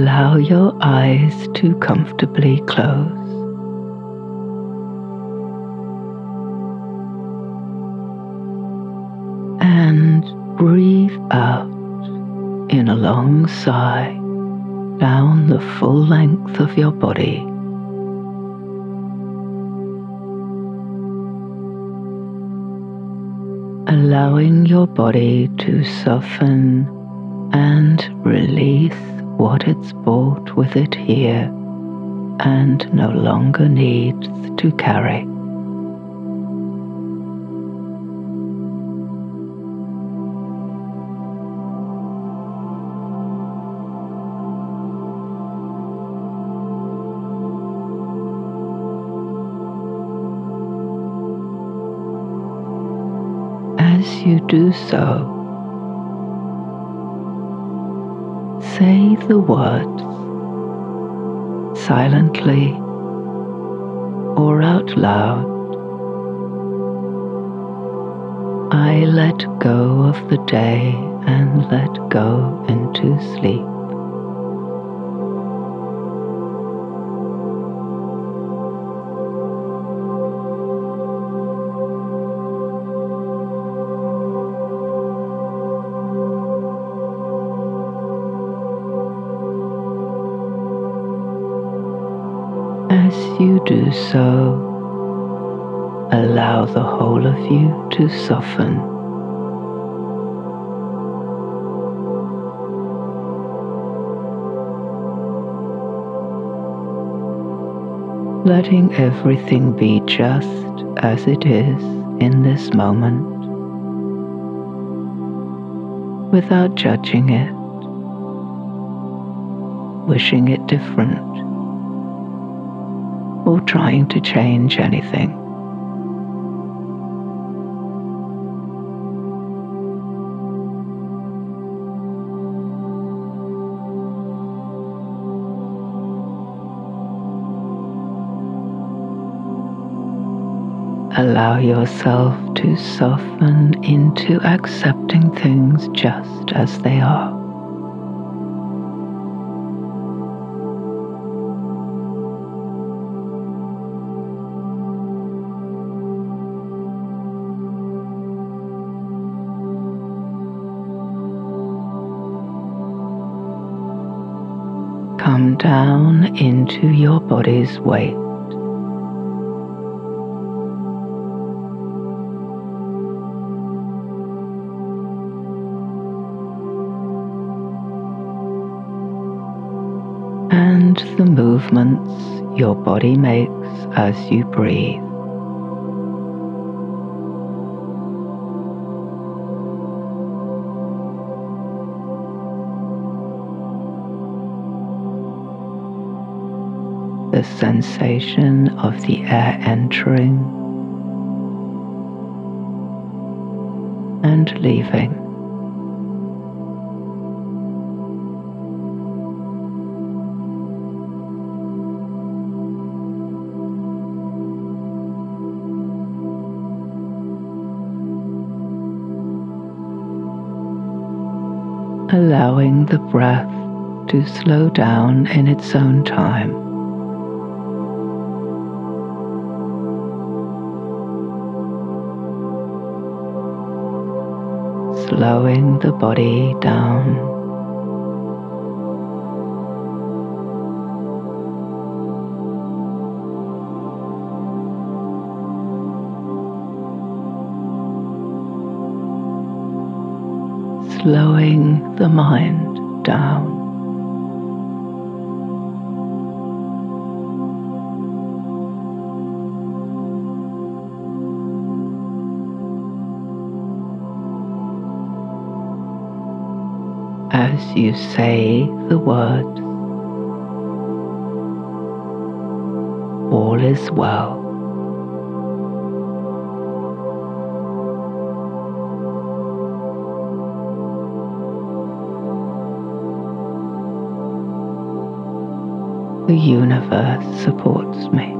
allow your eyes to comfortably close. And breathe out in a long sigh down the full length of your body. Allowing your body to soften and release what it's brought with it here and no longer needs to carry. As you do so, say the words silently or out loud. I let go of the day and let go into sleep. So, allow the whole of you to soften. Letting everything be just as it is in this moment, without judging it, wishing it different or trying to change anything. Allow yourself to soften into accepting things just as they are. Down into your body's weight. And the movements your body makes as you breathe. The sensation of the air entering and leaving. Allowing the breath to slow down in its own time. Slowing the body down. Slowing the mind down. As you say the words, all is well. The universe supports me.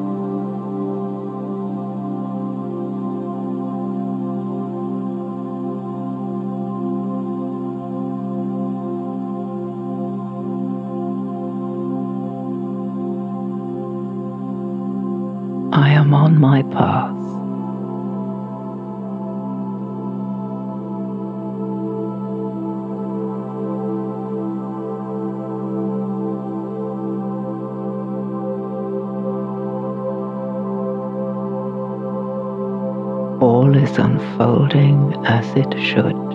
My path. All is unfolding as it should.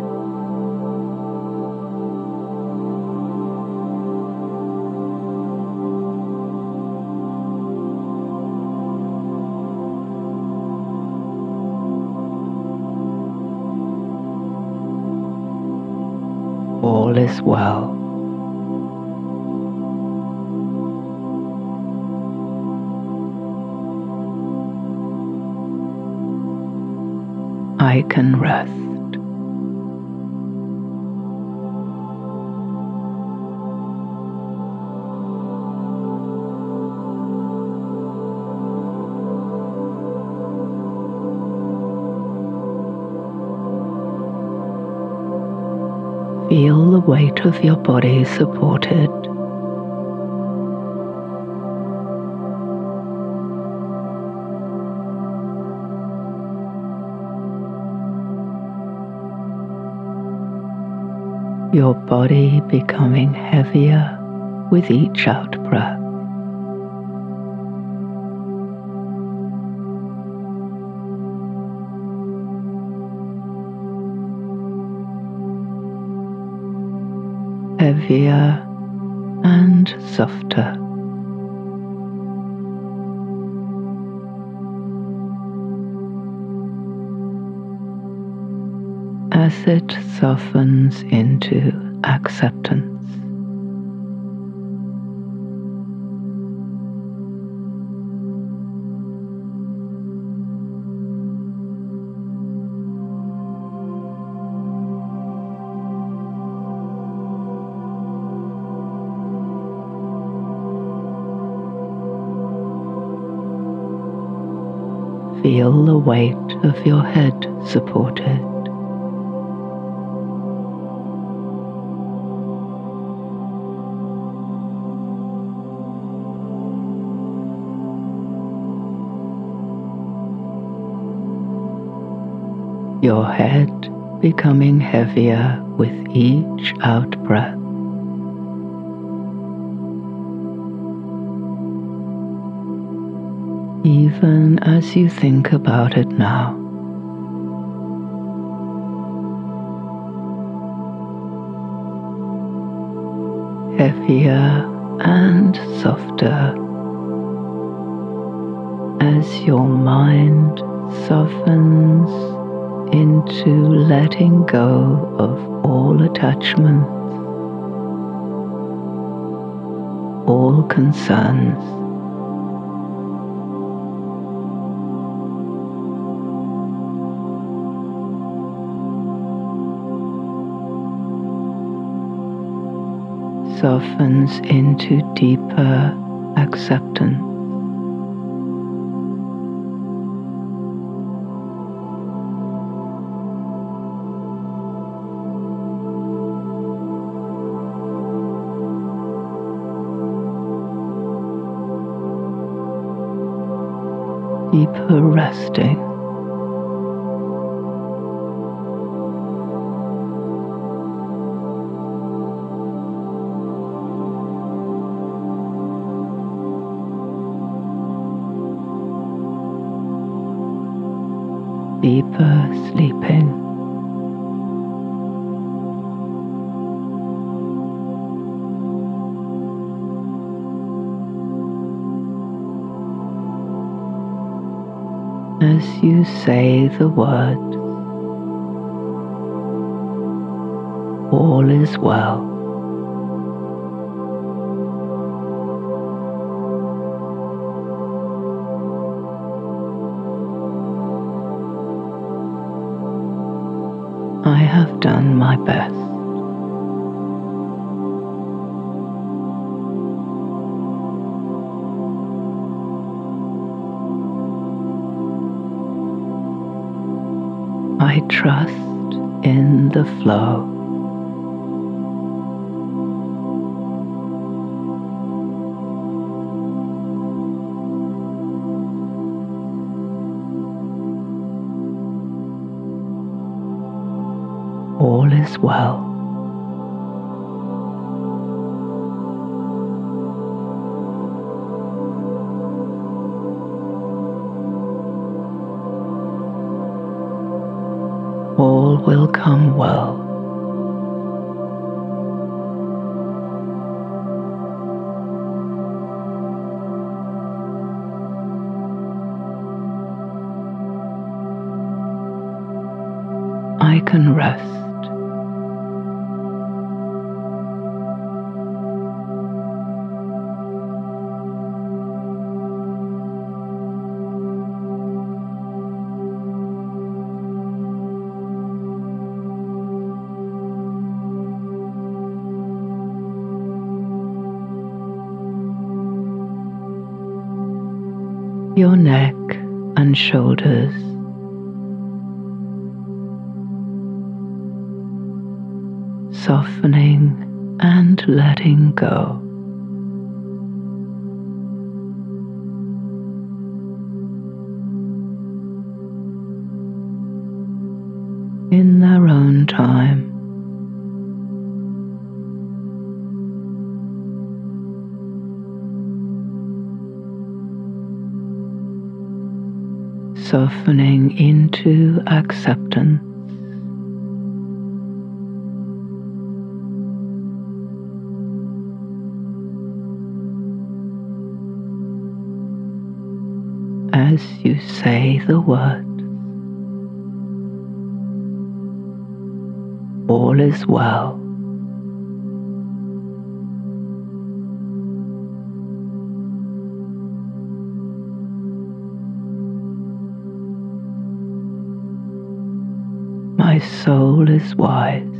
All is well. I can rest. Weight of your body supported. Your body becoming heavier with each out breath. Heavier and softer. As it softens into acceptance. Feel the weight of your head supported. Your head becoming heavier with each out breath. Even as you think about it now. Heavier and softer as your mind softens into letting go of all attachments, all concerns. Softens into deeper acceptance. Deeper resting. Sleeping. As you say the word, all is well. Have done my best. I trust in the flow. Well. All will come well. I can rest. Your neck and shoulders softening and letting go. Softening into acceptance. as you say the words. All is well. Soul is wise.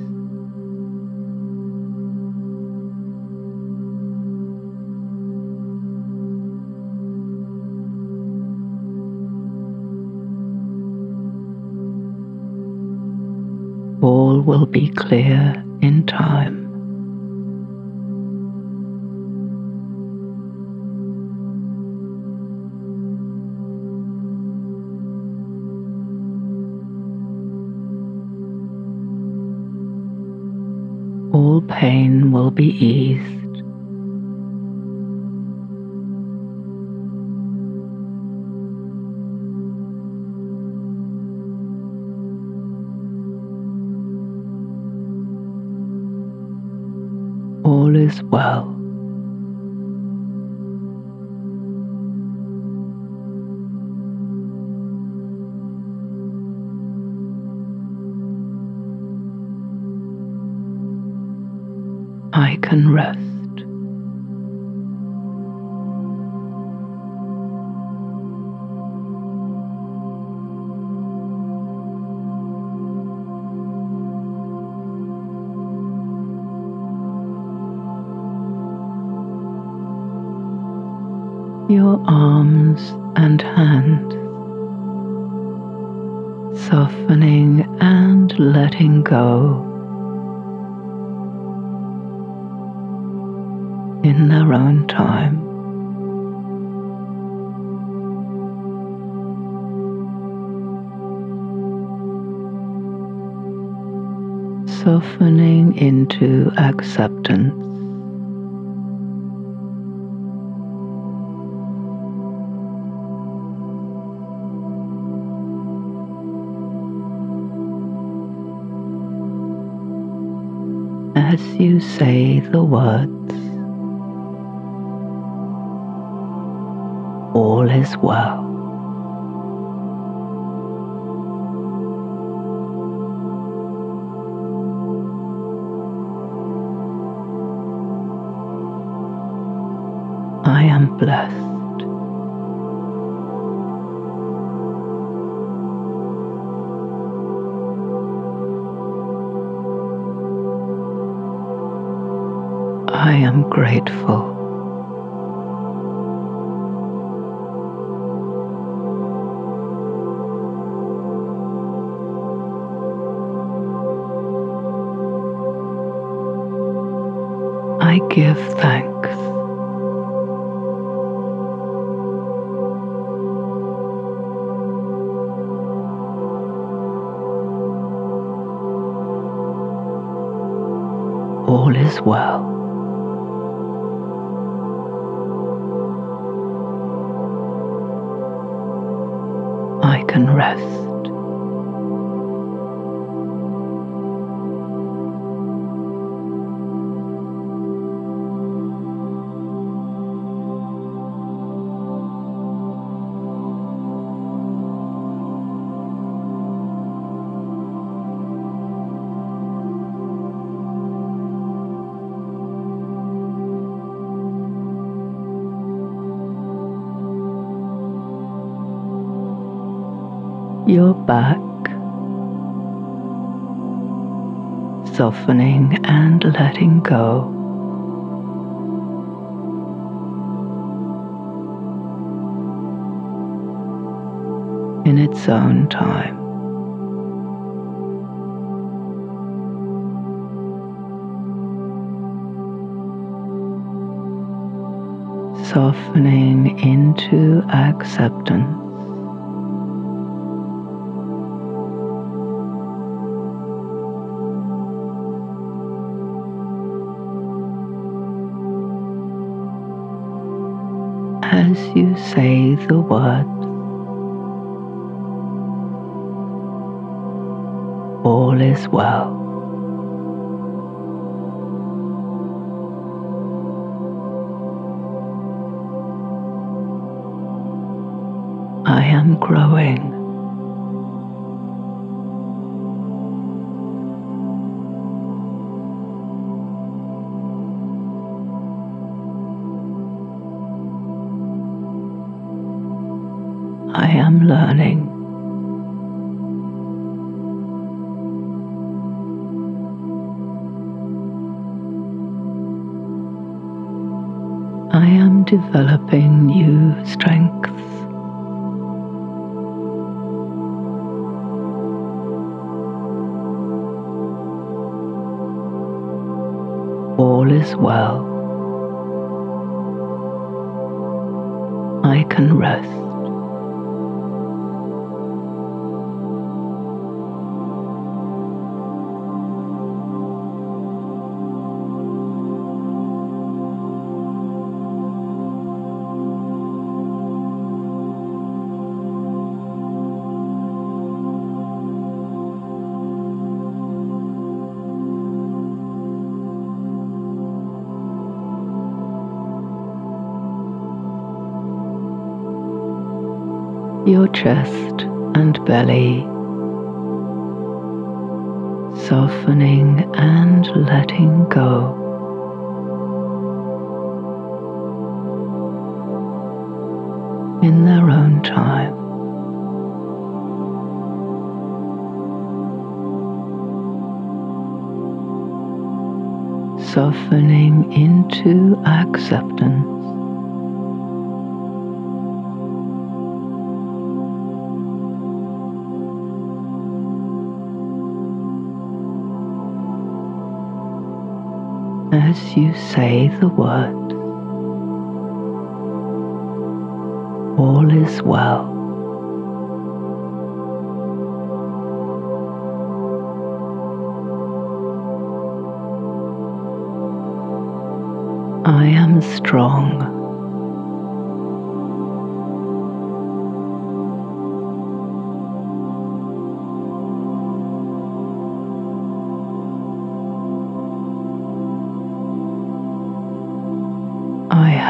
all will be clear in time. Pain will be eased. all is well. Softening into acceptance. as you say the words, all is well. Blessed. I am grateful. I give all is well. I can rest. Back, softening and letting go. In its own time. Softening into acceptance. As you say the word. All is well. I am growing. Am learning. I am developing new strengths. All is well. I can rest. Your chest and belly, softening and letting go. In their own time. Softening into acceptance. As you say the word. All is well. I am strong.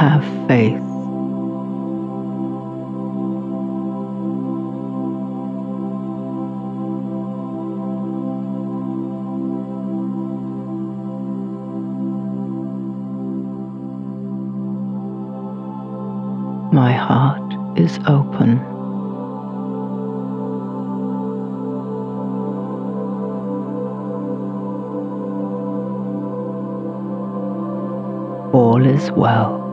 Have faith. My heart is open. All is well.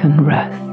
I can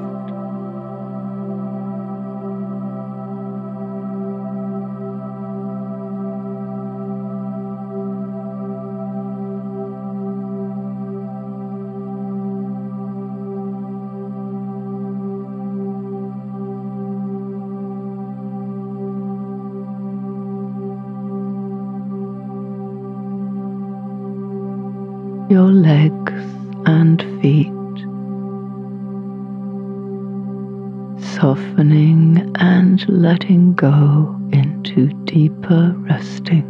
letting go into deeper resting.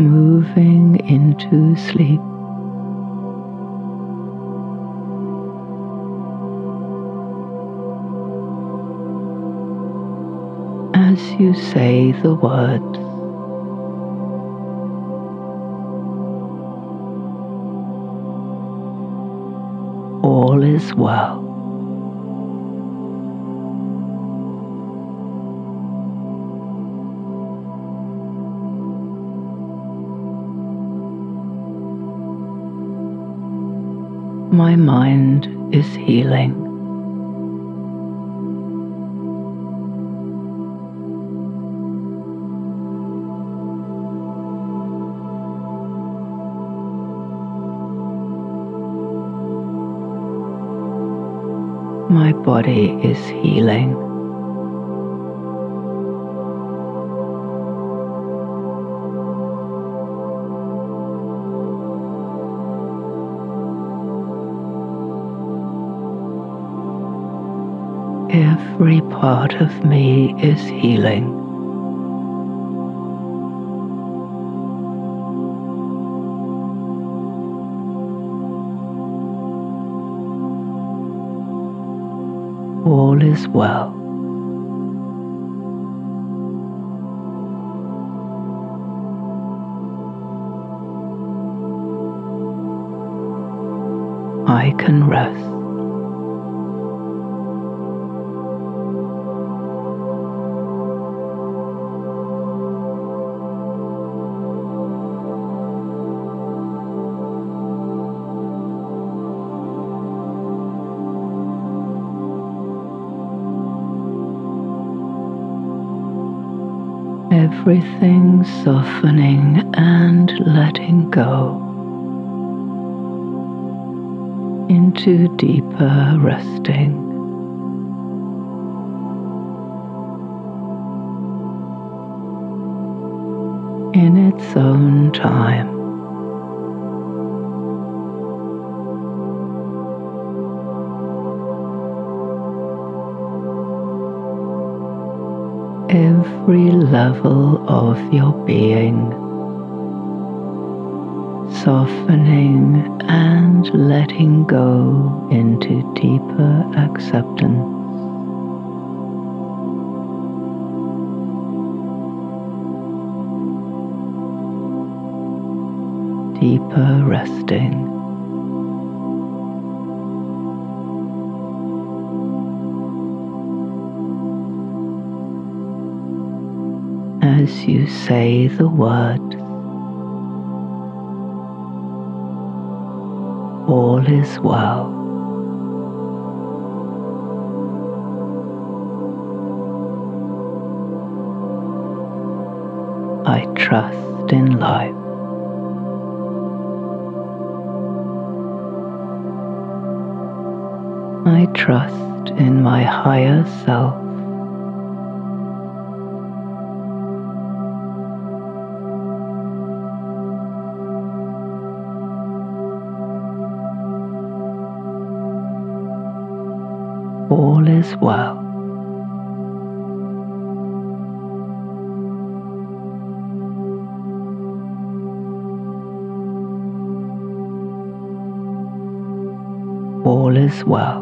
moving into sleep. As you say the words, is well. my mind is healing. Body is healing. Every part of me is healing. All is well. I can rest. Everything softening and letting go into deeper resting. In its own time. Every level of your being, softening and letting go into deeper acceptance. Deeper resting. As you say the word. All is well. I trust in life. I trust in my higher self. All is well. All is well.